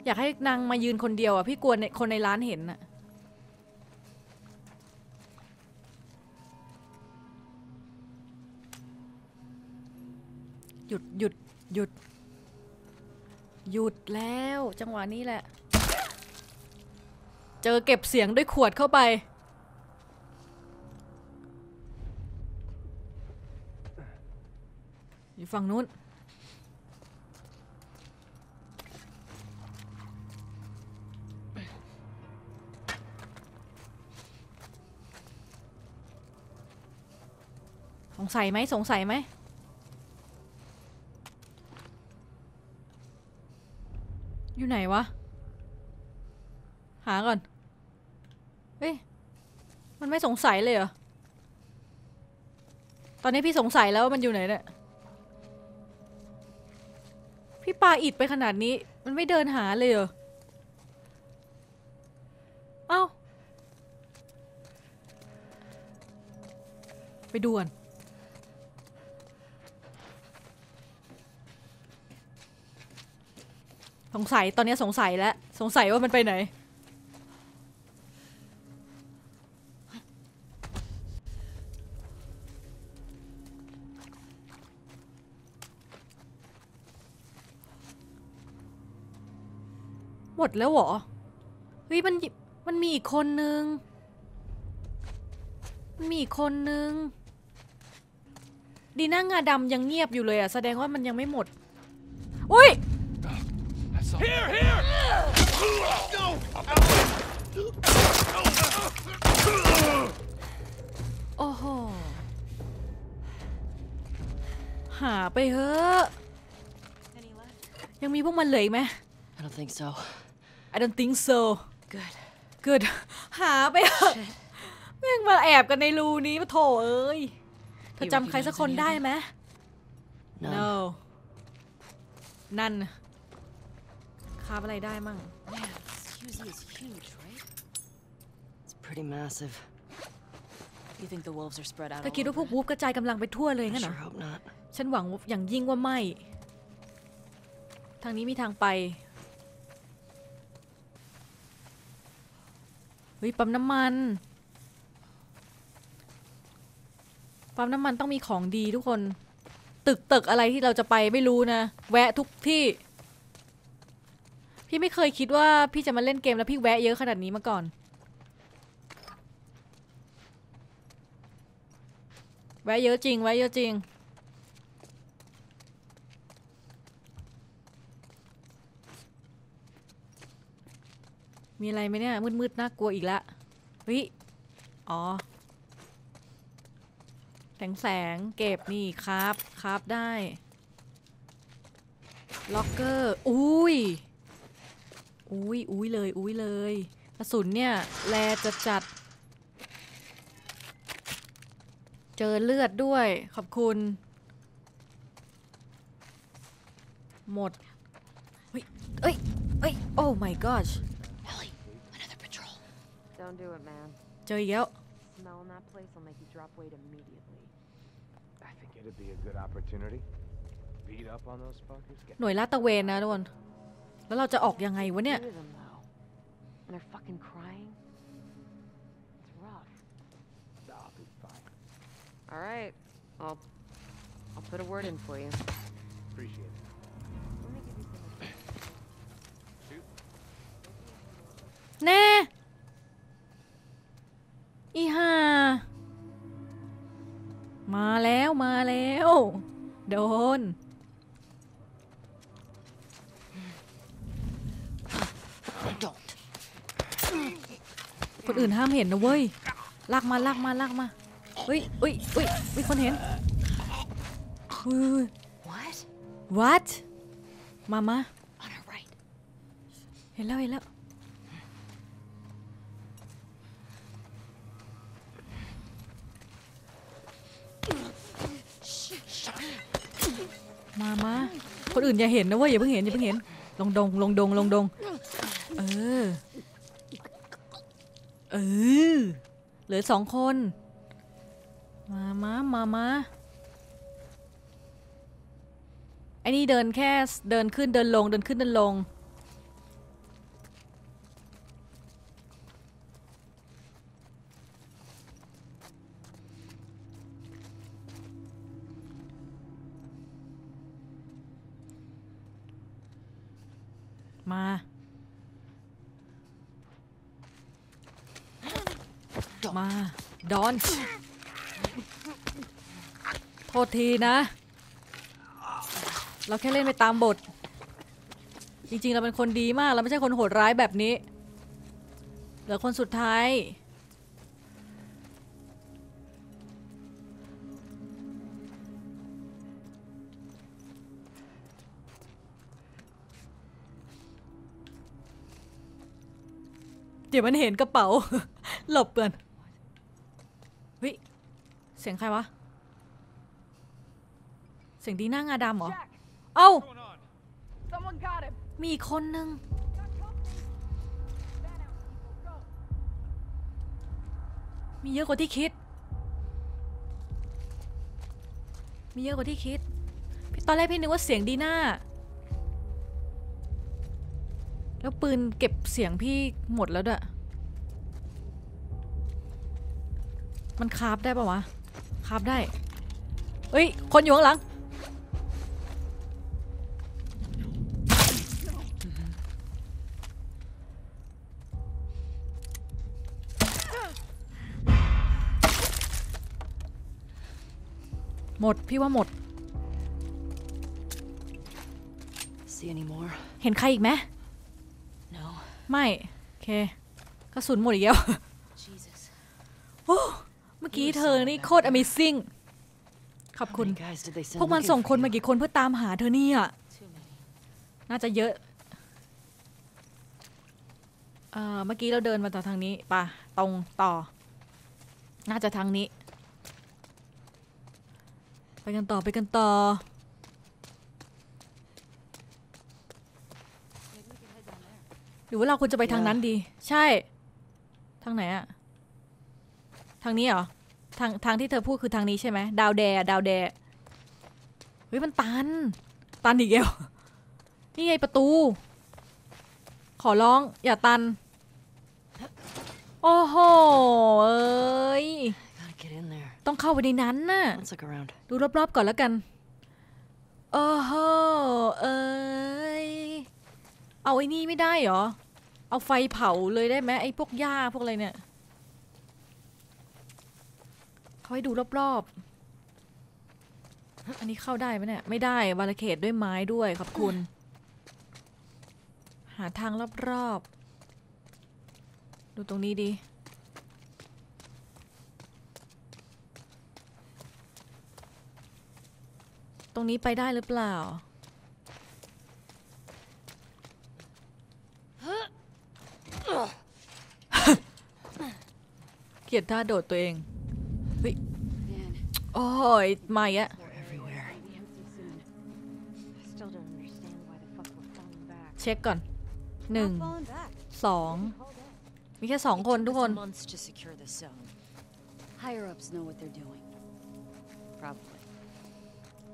อยากให้นางมายืนคนเดียวอะ พี่กลัวในคนในร้านเห็นอะ ยุดหยุดหยุด หยุดแล้วจังหวะนี้แหละ เจอเก็บเสียงด้วยขวดเข้าไป อยู่ฝั่งนู้นสงสัยไหมสงสัยไหม อยู่ไหนวะ หาก่อน เฮ้ย มันไม่สงสัยเลยเหรอ ตอนนี้พี่สงสัยแล้วว่ามันอยู่ไหนเนี่ย พี่ปาอิดไปขนาดนี้ มันไม่เดินหาเลยเหรอ เอ้า ไปด่วน สงสัยตอนนี้สงสัยแล้วสงสัยว่ามันไปไหน หมดแล้วเหรอเฮ้ยมันมันมีอีกคนนึงมันมีอีกคนนึงดีน่างาดำยังเงียบอยู่เลยอะแสดงว่ามันยังไม่หมด อุ้ย Here, here! No! โอ้โหหาไปเถอะ Any left? ยังมีพวกมันเหลืออีกไหม I don't think so. I don't think so Good. good หาไปเถอะแม่งมาแอบกันในรูนี้ปะโถเอ้ยเธอจำใครสักคนได้ไหม None. no นั่น คาบอะไรได้มั่ง Man, this UZ is huge, right? It's pretty massive. You think the wolves are spread out เธอ all คิดว่าพว over กวูฟกระจายกำลังไปทั่วเลย I งั้นเหรอ sure hope not. ฉันหวังอย่างยิ่งว่าไม่ ทางนี้มีทางไป เฮ้ย ปั๊มน้ำมัน ปั๊มน้ำมันต้องมีของดีทุกคน ตึกตึกอะไรที่เราจะไปไม่รู้นะ แวะทุกที่ พี่ไม่เคยคิดว่าพี่จะมาเล่นเกมแล้วพี่แวะเยอะขนาดนี้มาก่อน แวะเยอะจริง แวะเยอะจริง มีอะไรไหมเนี่ย มืดๆน่ากลัวอีกแล้วเฮ้ยอ๋อ แสงแสงเก็บนี่ครับ ครับได้ ล็อกเกอร์ อุ้ย อุ้ยอุ้ยเลย อุ้ยเลยกระสุนเนี่ยแลจะจัด เจอเลือดด้วย ขอบคุณ หมด เฮ้ยเอ้ยเอ้ย โอ้ my gosh Ellie, another patrol. Don't do it, man. เจออีกแล้ว Smell in that place will make you drop weight immediately. I think it'd be a good opportunity. Beat up on those fuckers. Get หน่วยลาดตระเวนนะทุกคน แล้วเราจะออกยังไงวะเนี่ย Two of them, though. And they're fucking crying. It's rough. I'll be fine. All right. I'll I'll put a word in for you. Appreciate it. Let me give you some advice. แน่อีห่ามาแล้วมาแล้ว โดน คนอื่นห้ามเห็นนะเว้ย ลากมาลากมาลากมาเฮ้ยเฮ้ยเฮ้ยมีคนเห็นเฮ้ย What? what มามา On our right. เห็นแล้วเห็นแล้ว มามา คนอื่นอย่าเห็นนะเว้ยอย่าเพิ่งเห็นอย่าเพิ่งเห็น ลงดงลงดงลงดง เออ เออเหลือสองคน มามามามาไอ้นี่เดินแค่เดินขึ้นเดินลงเดินขึ้นเดินลง มา มา ดอน โทษทีนะ เราแค่เล่นไปตามบท จริงๆ เราเป็นคนดีมาก เราไม่ใช่คนโหดร้ายแบบนี้ เหลือคนสุดท้าย เดี๋ยวมันเห็นกระเป๋า หลบก่อน ฮ้ย เสียงใครวะ เสียงดีหน้างาดำเหรอ Jack, เอ้า What's going on? someone got him. มีอีกคนนึง Got company. Van out, people, go. มีเยอะกว่าที่คิด มีเยอะกว่าที่คิดพี่ตอนแรกพี่นึกว่าเสียงดีน่าแล้วปืนเก็บเสียงพี่หมดแล้วด้วย มันคาบได้ปะวะ คาบได้ เฮ้ย คนอยู่ข้างหลัง หมด พี่ว่าหมด See any more? เห็นใครอีกไหม No. ไม่ โอเค กระสุนหมดอีกแล้ว Jesus. โอ้เมื่อ กี้เธอนี่โคตร amazing ขอบ How คุณ many guys did they send พวกมัน looking ส่ง for คน you? มากี่คนเพื่อตามหาเธอเนี่ย Too many. น่าจะเยอะ เอ่อ เมื่อกี้เราเดินมาต่อทางนี้ป่ะ ตรงต่อ น่าจะทางนี้ ไปกันต่อไปกันต่อ Maybe we can head down there. หรือว่าเราควรจะไปทางนั้นดี ใช่ ทางไหนอะทางนี้เหรอ ทางทางที่เธอพูดคือทางนี้ใช่ไหมดาวแดดาวแดเฮ้ยมันตัน ตันอีกแล้วนี่ไงประตู ขอร้อง อย่าตัน โอ้โหเอ้ยต้องเข้าไปในนั้นน่ะ ดูรอบๆก่อนแล้วกัน โอ้โหเอ้ยเอาไอ้นี่ไม่ได้เหรอ เอาไฟเผาเลยได้ไหมไอ้พวกหญ้าพวกอะไรเนี่ย เขาให้ดูรอบๆ อันนี้เข้าได้ไหมเนี่ย ไม่ได้บาริเคดด้วยไม้ด้วยขอบคุณ หาทางรอบๆ ดูตรงนี้ดี ตรงนี้ไปได้หรือเปล่าเกลียดท่าโดดตัวเองเฮ้ย Man, โอ้ยมาอีกอะ They're everywhere. be empty soon. I still don't understand why the fuck we're falling back. เช็คก่อนหนึ่ง Falling back. สองมีแค่สองคนทุกคน It took us months to secure this zone. Higher ups know what they're doing. Probably.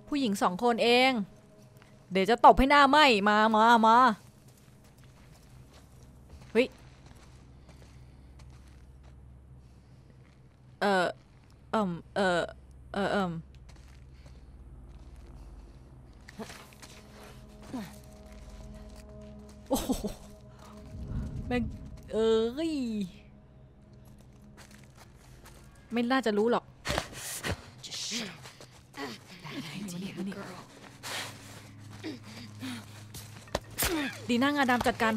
ผู้หญิงสองคนเอง เดี๋ยวจะตบให้หน้าไหมมามามาเฮ้ย เออ เอิมเออเออเอิมโอ้โหแม่งเอ้ยไม่น่าจะรู้หรอกดีน่างาดำจัดการ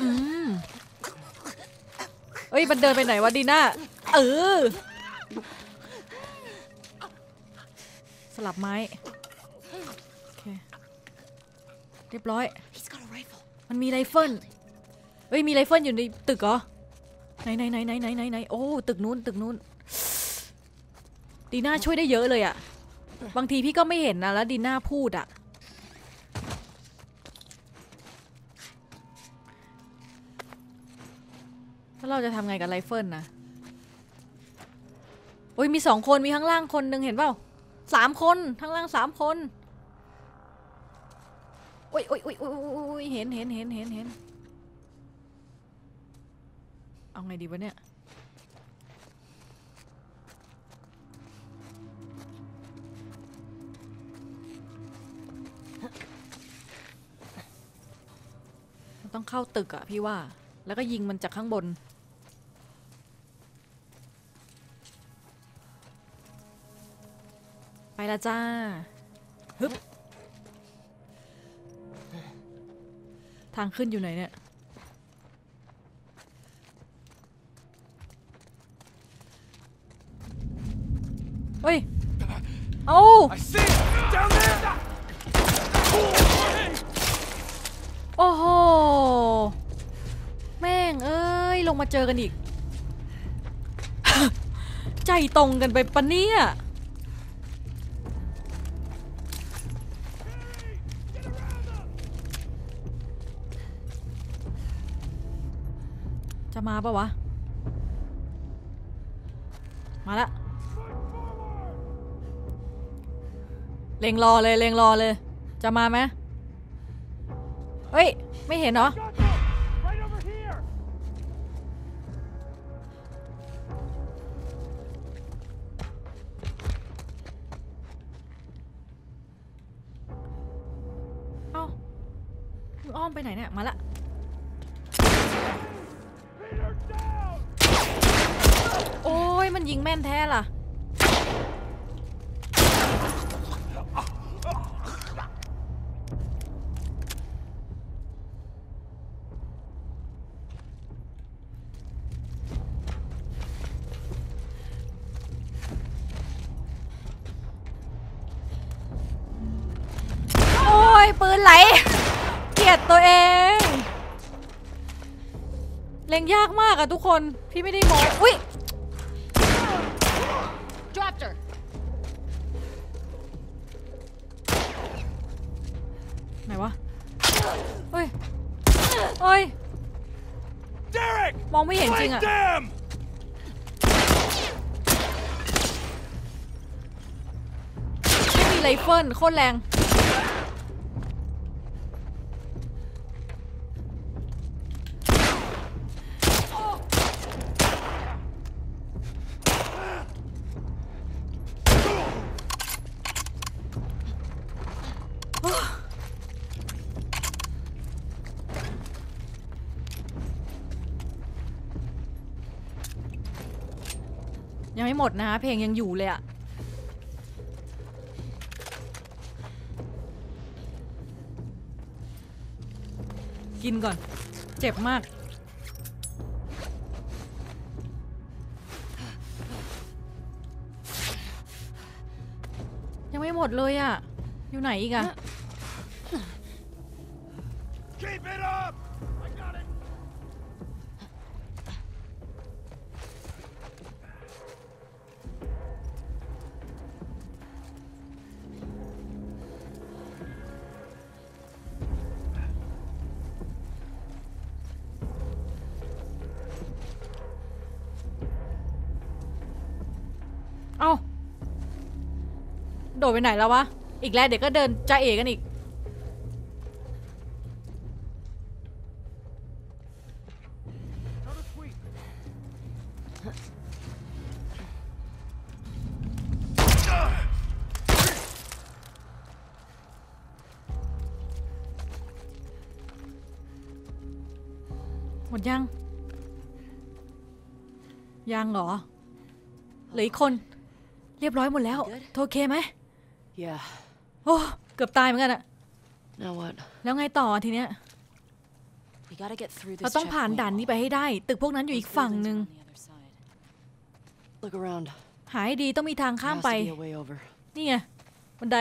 อืมเอ้ย มันเดินไปไหนวะดีน่าเออ สลับไม้โอเคเรียบร้อย He's got a rifle. มันมีไรเฟิลเอ้ยมีไรเฟิลอยู่ในตึกเหรอไหนไหนไหนไหนไหนไหนไหนโอ้ตึกนู้นตึกนู้นดีน่าช่วยได้เยอะเลยอะบางทีพี่ก็ไม่เห็นนะแล้วดีน่าพูดอะแล้วเราจะทำไงกับไรเฟิลนะโอ้ยมีสองคนมีข้างล่างคนหนึ่งเห็นเปล่า สามคนข้างล่างสามคนโอ้ยโอ้ยโอ้ยโอ้ยเห็นเห็นเห็นเห็นเห็นเอาไงดีวะเนี่ยต้องเข้าตึกอะพี่ว่า แล้วก็ยิงมันจากข้างบน ไปละจ้าฮึบทางขึ้นอยู่ไหนเนี่ยเฮ้ย เอาโอ้โห แม่ง เอ้ย ลงมาเจอกันอีก ใจตรงกันไปปะเนี่ย มาปะวะ มาละเล็งรอเลยเล็งรอเลย จะมาไหมเฮ้ย ไม่เห็นเหรอ อะทุกคน พี่ไม่ได้โมอุ้ย Dropped her! ไหนวะเฮ้ยเฮ้ย Derek! มองไม่เห็นจริง Fight อะ them! ไม่มีไรเฟิลโคตรแรง ใจ ยังไม่ หมดนะคะเพลงยังอยู่เลยอะกินก่อน เจ็บมาก ยังไม่หมดเลยอะอยู่ไหนอีกอะ ดดไปไหนแล้ววะ อีกแล้วเดี๋ยวก็เดินจะเอกันอีก Tell the sweet. หมดยัง ยังเหรอเหลืออีกคน เรียบร้อยหมดแล้วเธอโอเคไหม Yeah. โอ้เกือบตายเหมือนกันอะ Now what? แล้วไงต่อทีเนี้ย We gotta get through this เราต้องผ่าน checkpoint. ด่านนี้ไปให้ได้ ตึกพวกนั้นอยู่อีกฝั่งหนึ่ง On the other side. Look around. หาให้ดีต้องมีทาง There ข้าม has ไป to be a way over. นี่ไงบันได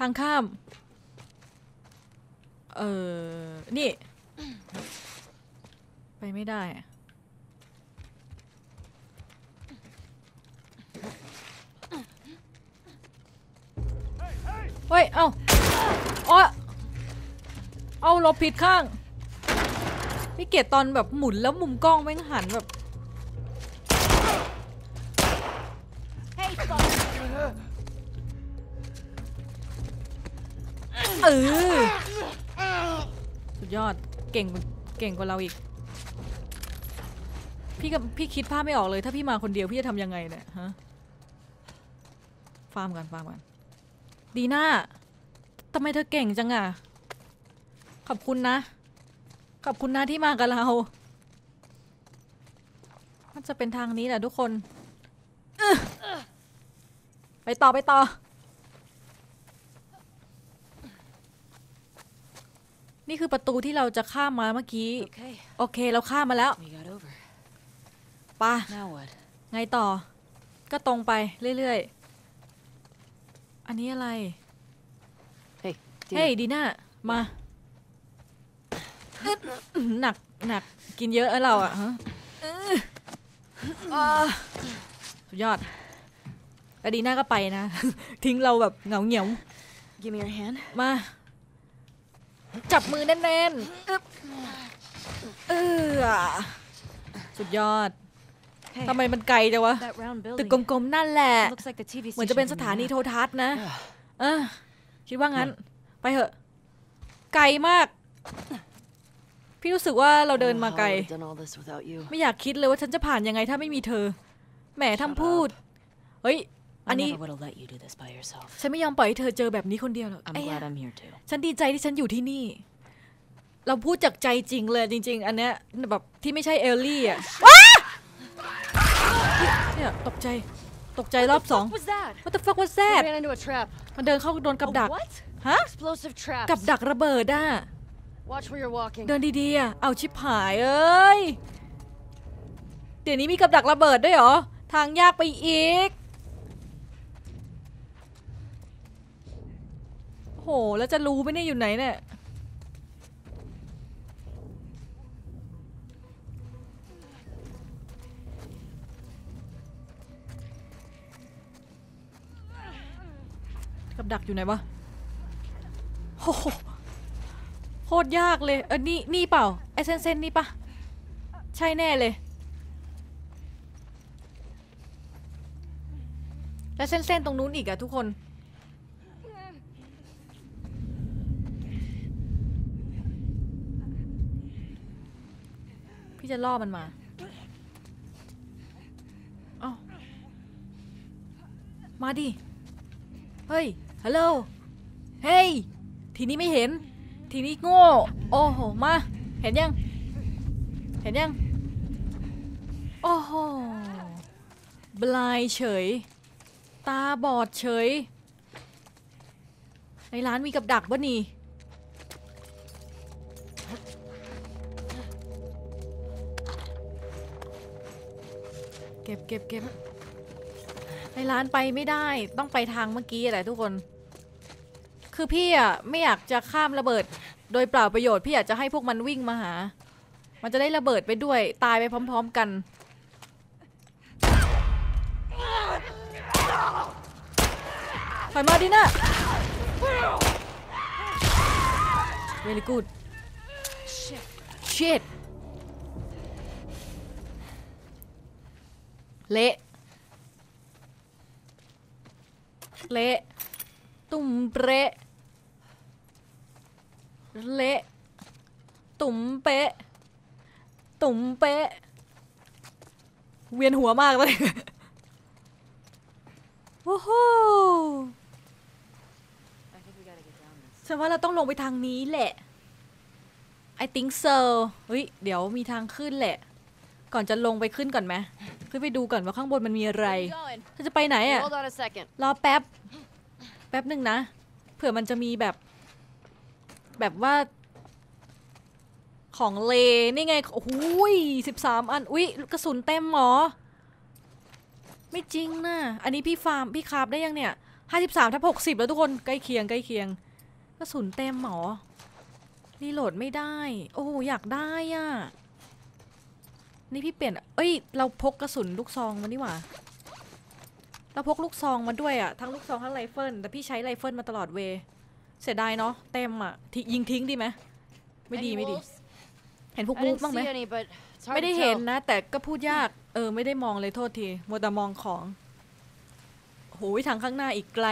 ทางข้าม เออนี่ ไปไม่ได้อะ เฮ้ย เอ้าอ๋อเอาหลบผิดข้างพี่เกดตอนแบบหมุนแล้วมุมกล้องแม่งหันแบบเออสุดยอดเก่งเก่งกว่าเราอีก พี่กับพี่คิดภาพไม่ออกเลย ถ้าพี่มาคนเดียวพี่จะทำยังไงเนี่ยฮะฟาร์มกันฟาร์มกัน ดีน่าทำไมเธอเก่งจังอะขอบคุณนะ ขอบคุณนะที่มากับเรา มันจะเป็นทางนี้แหละทุกคนอึ๊ะไปต่อไปต่อ นี่คือประตูที่เราจะข้ามมาเมื่อกี้ Okay. โอเคเราข้ามมาแล้ว We got over. ไปะ Now what? ไงต่อ ก็ตรงไปเรื่อยๆ อันนี้อะไร Hey. เฮ้ย Dina. ดีน่ามาอึ๊ดอื้อหือหนักหนักกินเยอะอะเราอะฮะอื้ออ่าสุดยอดแล้วดีน่าก็ไปนะ ทิ้งเราแบบเหงาเหงียว Give me your hand. มา จับมือแน่นๆอึ๊บเออสุดยอด Hey, ทำไมมันไกลจังวะ that round ตึก building. กลมๆนั่นแหละ Looks like the TV เหมือนจะเป็น station สถานี from โท the รทัศน์นะ เออ คิดว่างั้น ไปเถอะ ไกลมาก พี่รู้สึกว่าเราเดิน Don't มา know ไกล how I would've done all this without you. ไม่อยากคิดเลยว่าฉันจะผ่านยังไงถ้าไม่มีเธอ แหมทำพูด เฮ้ย อั I นนี้ never would have let you do this by yourself. ฉันไม่ยอมปล่อยให้เธอเจอแบบนี้คนเดียวหรอก I'm ไอ้ glad อะ I'm here too. ฉันดีใจที่ฉันอยู่ที่นี่ เราพูดจากใจจริงเลยจริง ๆ อันเนี้ยแบบที่ไม่ใช่เอลลี่อะว้า เนี่ยตกใจตกใจรอบสอง What was that? What the fuck was We that ran into a trap. มันเดินเข้าโดนกับ A ดัก what? ฮะ Explosive traps. กับดักระเบิดอะ Watch where you're walking. เดินดีๆอะเอาชิบหายเอ้ยเดี๋ยวนี้มีกับดักระเบิดด้วยเหรอ ทางยากไปอีกโหแล้วจะรู้ไหมเนี่ยอยู่ไหนเนี่ย ดักอยู่ไหนวะโอ้โหโคตรยากเลย เออนี่นี่เปล่าไอเซนเซนนี่ปะใช่แน่เลยแล้วเส้นๆตรงนู้นอีกอะทุกคน พี่จะล่อมันมาเอ้ามาดิ เฮ้ย ฮัลโหล เฮ้ย ทีนี้ไม่เห็น ทีนี้โง่ โอ้โห มา เห็นยัง เห็นยัง โอ้โห บลายเฉย ตาบอดเฉย ในร้านมีกับดักวะนี่ เก็บเก็บเก็บในร้านไปไม่ได้ ต้องไปทางเมื่อกี้แหละทุกคน คือพี่อะไม่อยากจะข้ามระเบิด โดยเปล่าประโยชน์พี่อยากจะให้พวกมันวิ่งมาหา มันจะได้ระเบิดไปด้วยตายไปพร้อม ๆกัน ถอยมาดินะ very good shit เละเละตุ่มเปะ เละ ตุ่มเป๊ะ ตุ่มเป๊ะ เวียนหัวมากเลยโอ้โห I think we gotta get down this. ฉันว่าเราต้องลงไปทางนี้แหละ I think so เฮ้ย เดี๋ยวมีทางขึ้นแหละ ก่อนจะลงไปขึ้นก่อนไหมขึ้นไปดูก่อนว่าข้างบนมันมีอะไร Where you going? เธอจะไปไหนอะ Hold on a second. รอแป๊บ แป๊บหนึ่งนะ เผื่อมันจะมีแบบ แบบว่า ของเลนี่ไงโอ้โหสิบสามอัน อุ๊ยกระสุนเต็มหมอ ไม่จริงนะอันนี้พี่ฟาร์มพี่ craft ได้ยังเนี่ยห้าสิบสามทับหกสิบแล้วทุกคนใกล้เคียงใกล้เคียงกระสุนเต็มหมด reload ไม่ได้ โอ้อยากได้อะนี่พี่เปลี่ยน เอ้ย เราพกกระสุนลูกซองมานี่หว่า เราพกลูกซองมาด้วยอะทั้งลูกซองทั้งไรเฟิล แต่พี่ใช้ไรเฟิลมาตลอดเว เสียดายเนาะเต็มอะทิยิงทิ้งดีไหมไม่ดี Any ไม่ดี wolves? เห็นพวก I Wolf didn't บ้างไหม see any, but it's hard ไม่ได้ to เห็น tell. นะ แต่ก็พูดยาก เออ ไม่ได้มองเลยโทษทีมัวแต่มองของโหยทางข้างหน้าอีกไกล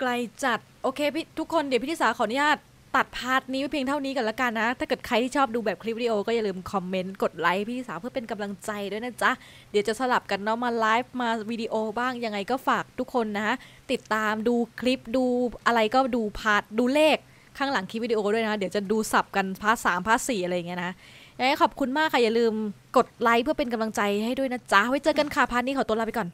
ไกลจัด โอเคพี่ทุกคนเดี๋ยวพี่ธิสาขออนุญาต ตัด part นี้ไว้เพียงเท่านี้กันละกันนะ ถ้าเกิดใครที่ชอบดูแบบคลิปวิดีโอก็อย่าลืมคอมเมนต์ กดไลค์พี่สาวเพื่อเป็นกำลังใจด้วยนะจ๊ะ เดี๋ยวจะสลับกันเนาะมาไลฟ์มาวิดีโอบ้างยังไงก็ฝากทุกคนนะ ติดตามดูคลิปดูอะไรก็ดู part ดูเลขข้างหลังคลิปวิดีโอด้วยนะ เดี๋ยวจะดูสับกัน part สาม part สี่อะไรอย่างเงี้ยนะยังไงขอบคุณมากค่ะอย่าลืมกดไลค์เพื่อเป็นกำลังใจให้ด้วยนะจ๊ะไว้เจอกันค่ะ part นี้ขอตัวลาไปก่อน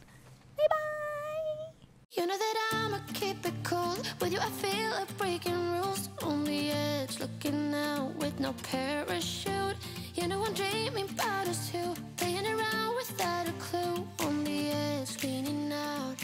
You know that I'ma keep it cool. With you, I feel like breaking rules. On the edge, looking out with no parachute. You know I'm dreaming about us two. Playing around without a clue. On the edge, leaning out.